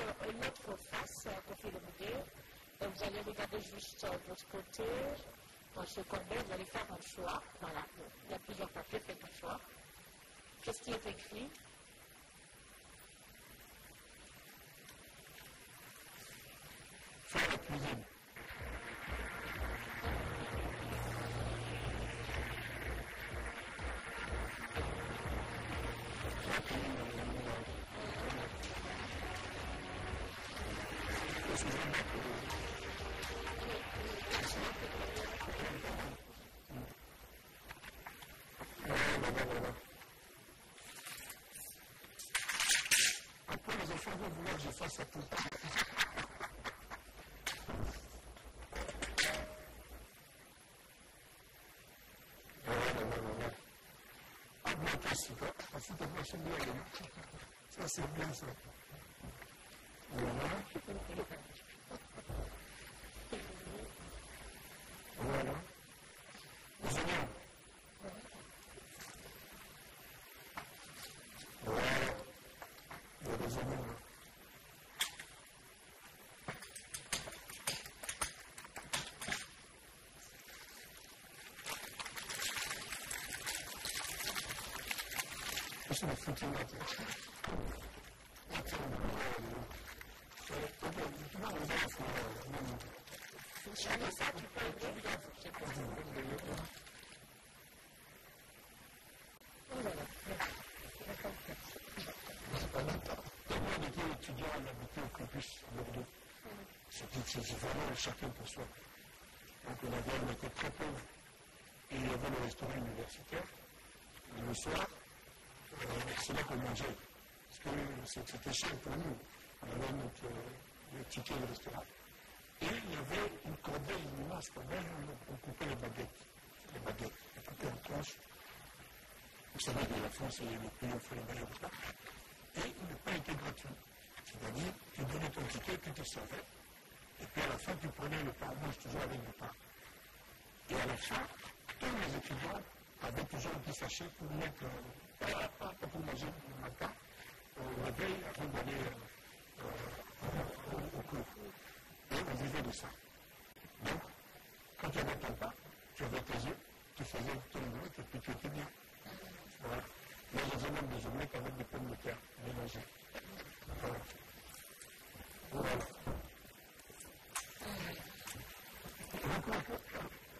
une autre face, euh, Kofi Lomide. Donc, vous allez regarder juste euh, votre côté. Dans ce vous allez faire un choix. Voilà. Il y a plusieurs papiers, faites un choix. Qu'est-ce qui est écrit? Faire. Après, les enfants vont vouloir que je fasse ça hein. Ça, c'est bien, ça. Voilà. Les oignons. Voilà. Il y a des oignons, là. Questo è un funzionato. Jamais ça, tu peux aider. C'est quoi Oh là là. En même temps, tellement on était étudiants, on habitait au campus Bordeaux. C'était c'est vraiment chacun pour soi. Donc on, avait, on était très pauvres. Et il y avait le restaurant universitaire. Le soir, euh, c'est là qu'on mangeait. Parce que c'était cher pour nous. On avait notre euh, ticket de restaurant. Et il y avait une corbeille, une immense corbeille, on, on coupait les baguettes. Les baguettes, on coupait en tranches. Vous savez que la France est le pays où on fait les meilleurs repas. Et le pain était gratuit. C'est-à-dire, tu donnais ton ticket, tu te servais. Et puis à la fin, tu prenais le pain, on mange toujours avec le pain. Et à la fin, tous les étudiants avaient toujours un petit sachet pour mettre, euh, pas- pas- pas pour manger le matin, au réveil, avant d'aller euh, euh, au, au cours. Et on vivait de ça. Donc, quand tu ton pain, tu avais tes œufs, tu faisais ton omelette et puis tu étais bien. Voilà. Je faisais même des omelettes avec des pommes de terre mélangées. Voilà. Voilà.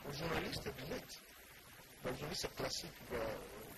Un journaliste direct. Un journaliste classique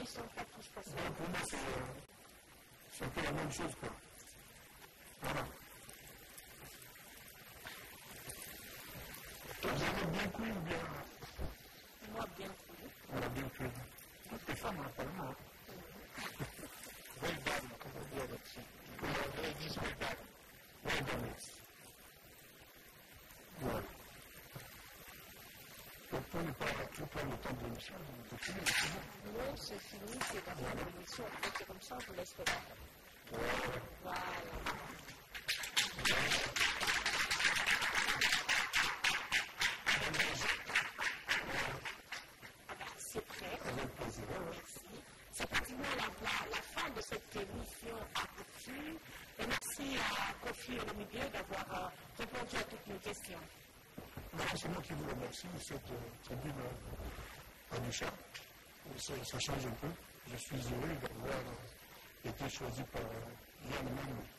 ils sont pas tous passés. donc, pour moi, c'est euh, un peu la même chose, quoi. Voilà. Vous avez bien cuit ou bien Moi, bien. On a bien cuit. Toutes les femmes, apparemment. Well done, comme on dit avec ça. Les Anglais disent well done. Ouais, bien, merci. Voilà. Pour ne pas tout prendre le temps de l'émission, peut. Non, c'est fini, c'est dans la émission. En fait, c'est comme ça, je vous laisse faire. Voilà. Ah ben, C'est prêt. Merci. C'est pratiquement la, fin de cette émission à couture. Et merci à Kofi Olomide d'avoir euh, répondu à toutes nos questions. C'est moi qui vous remercie de cette tribune à Duchamp. Ça, ça change un peu. Je suis heureux d'avoir euh, été choisi par euh, Yann Mang